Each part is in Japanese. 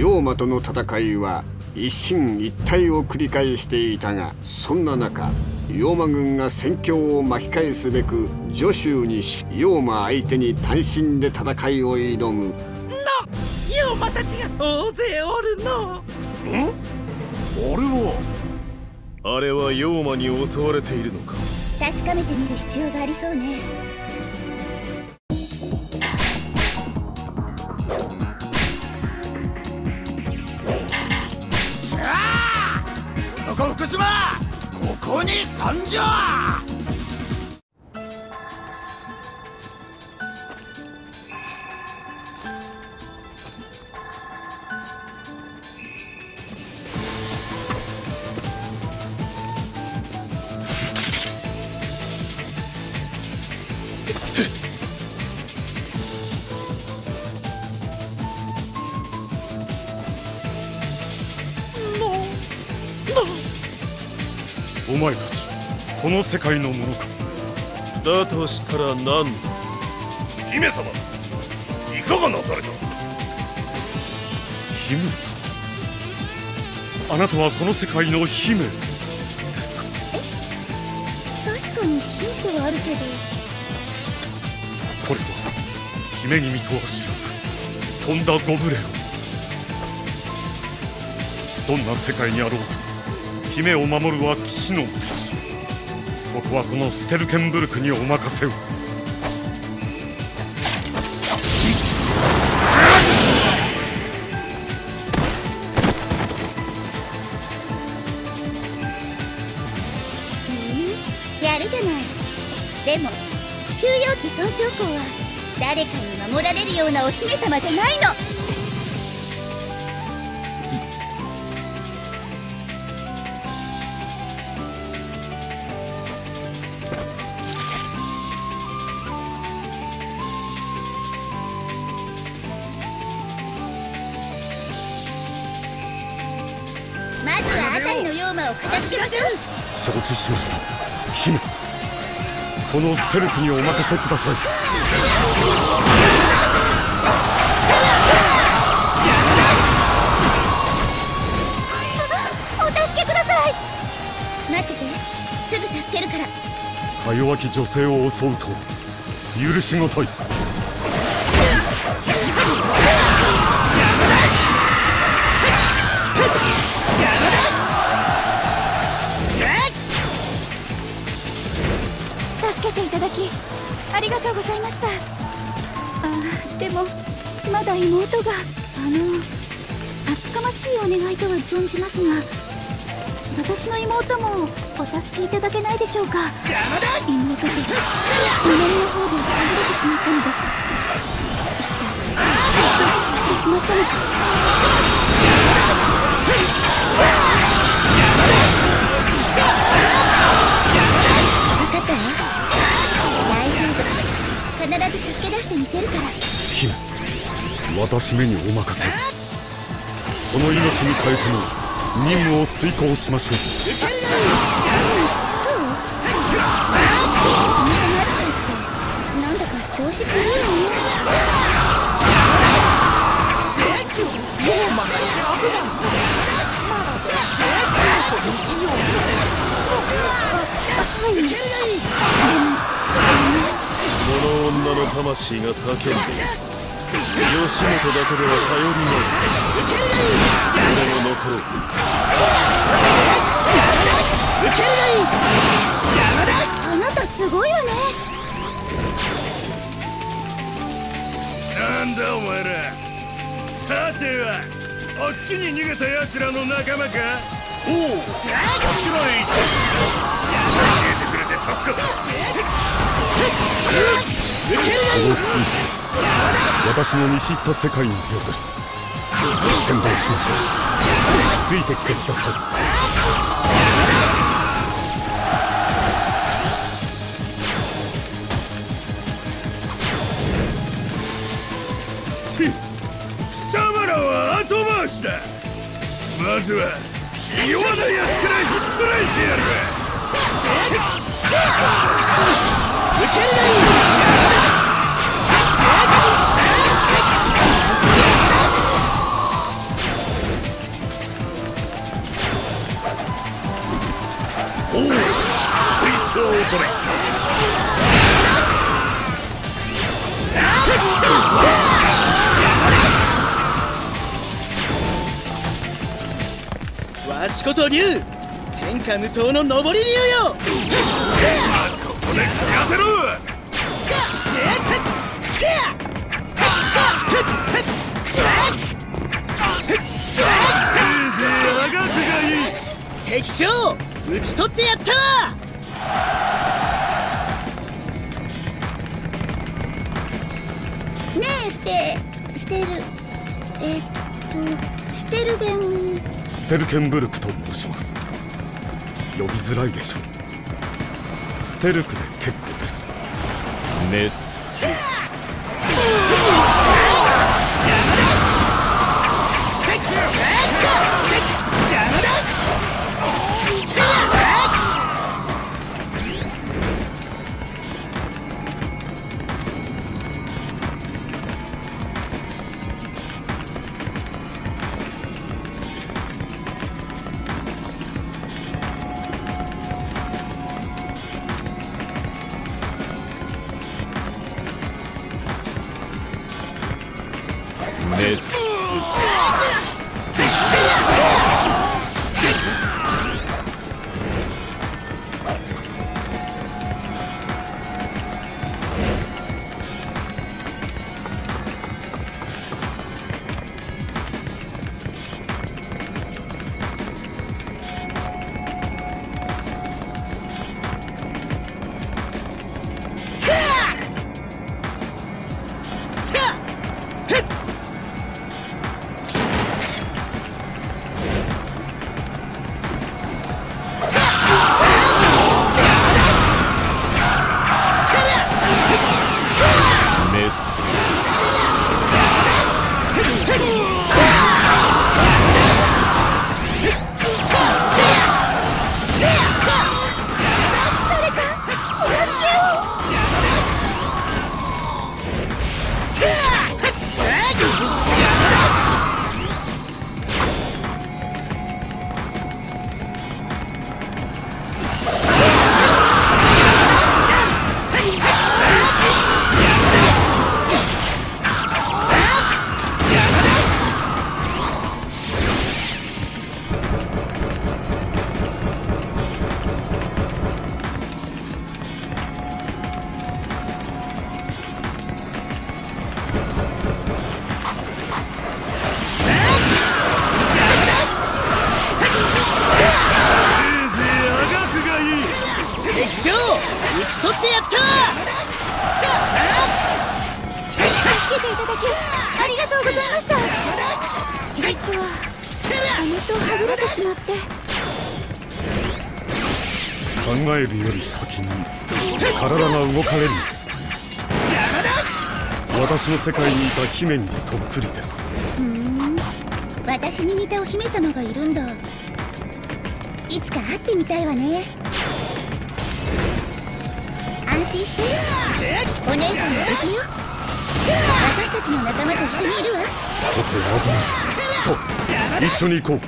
妖魔との戦いは一進一退を繰り返していたがそんな中妖魔軍が戦況を巻き返すべく助手にし妖魔相手に単身で戦いを挑む。の妖魔たちが大勢おるの。ん？俺はあれは妖魔に襲われているのか？確かめてみる必要がありそうね前たちこの世界のものか。だとしたら何だ？姫様いかがなされた？姫様。あなたはこの世界の姫ですか？確かにヒントはあるけど。これは姫君とは知らずとんだご無礼をどんな世界にあろうか姫を守るは騎士の道ここはこのステルケンブルクにお任せを。やるじゃない。でも休養期損傷校は誰かに守られるようなお姫様じゃないの。はあたりの妖魔を片付けましょう。承知しました。姫このステルクにお任せください。お助けください。待ってて。すぐ助けるから。か弱き女性を襲うと許しがたいりがとうございました。あでもまだ妹があの厚かましいお願いとは存じますが私の妹もお助けいただけないでしょうか。妹と南の方で離れてしまったのです。どこに行ってしまったのか。必ず助け出してみせるから。姫私めにお任せ。をこの命に変えても任務を遂行しましょう。そう。お店の扱いってなんだか調子狂うのねはい女の魂が叫んでいる吉本だけでは頼りない俺も残ろうあなたすごいわね。なんだお前ら。さてはこっちに逃げた奴らの仲間か？おお一枚消えての風景。私の見知った世界のようです。先導しましょう。ついてきてください。貴様らは後回しだ。まずはひ弱な奴からひっ捕らえてやるわしこそ竜天下無双の上り竜よここでてろ敵将討ち取ってやったわねえステステルえっとステルベンステルケンブルクと申します。呼びづらいでしょう。ステルクで結構です。メッとはぐれてしまって。考えるより先に体が動かれる。のです私の世界にいた姫にそっくりです。私に似たお姫様がいるんだ。いつか会ってみたいわね。安心して。お姉さんも無事よ。私たちの仲間と一緒にいるわここは危ないそう。一緒に行こう。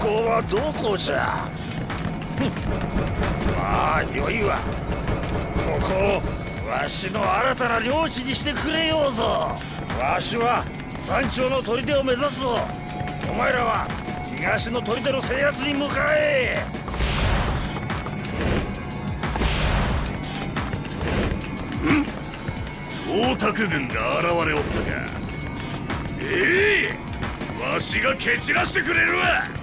ここはどこじゃ？まあよいわ。ここをわしの新たな領地にしてくれようぞ。わしは山頂の砦を目指すぞ。お前らは東の砦の制圧に向かえ光沢軍が現れおったか。ええわしが蹴散らしてくれるわ。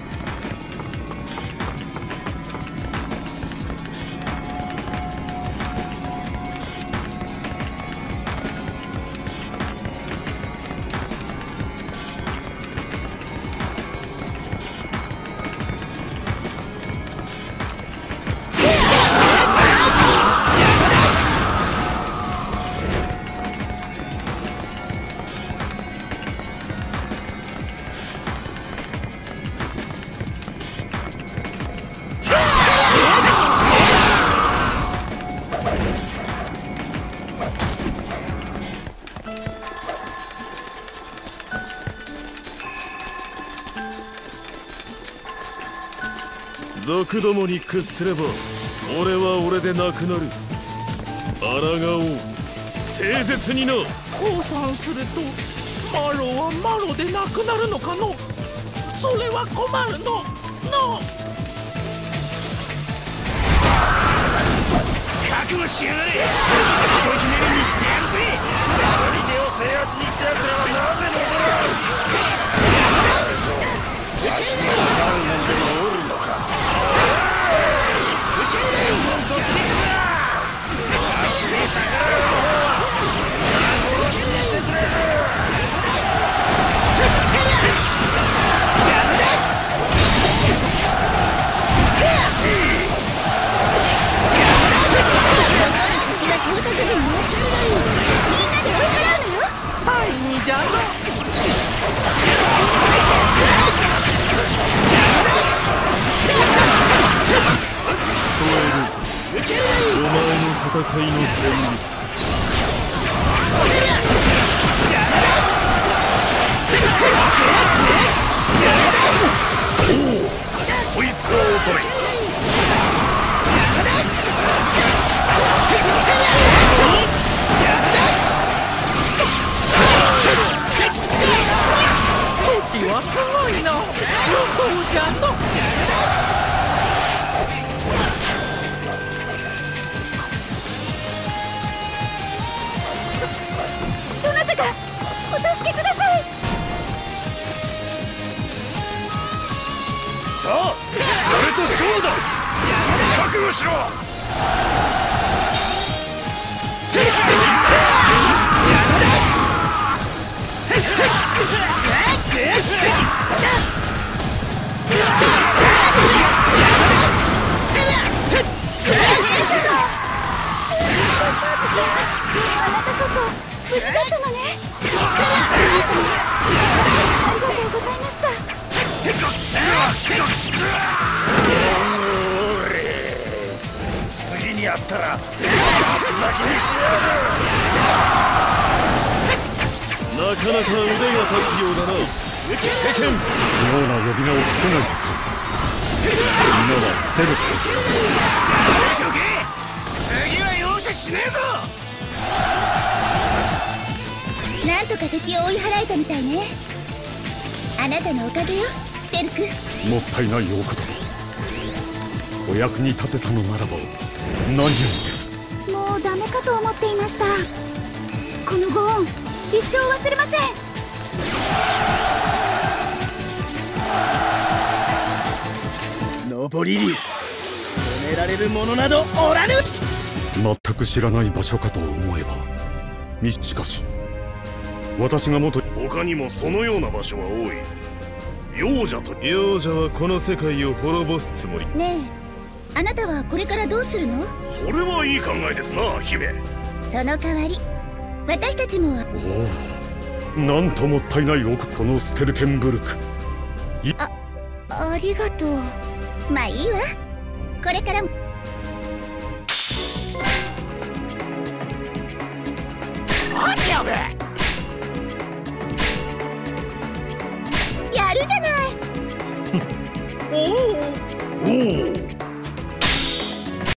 族どもに屈すれば俺は俺でなくなる。抗おう。誠実にな。降参するとマロはマロでなくなるのかの。それは困るの。の覚悟しやがれ。人ひねりにしてやるぜ。砦を制圧に行った奴らはなぜ戻らなそちはすごいの予想じゃの。どなたかお助けください。さあ俺と勝負だ。覚悟しろ なかなか腕が立つようだな。ステケン妙な呼び名をつけないでくれみんなは捨てるとけ次は容赦しねえぞなんとか敵を追い払えたみたいね。あなたのおかげよステルクもったいないお言葉お役に立てたのならば何よりです。もうダメかと思っていました。このご恩一生忘れません登り竜止められる者などおらぬ。全く知らない場所かと思えば。みしかし私が元他にもそのような場所は多い。幼者と幼者はこの世界を滅ぼすつもり。ねえあなたはこれからどうするの？それはいい考えですな姫。その代わり私たちも。おおなんともったいない奥このステルケンブルク。ありがとうまあいいわ。これからも。何やべ